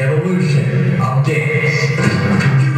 Evolution of dance.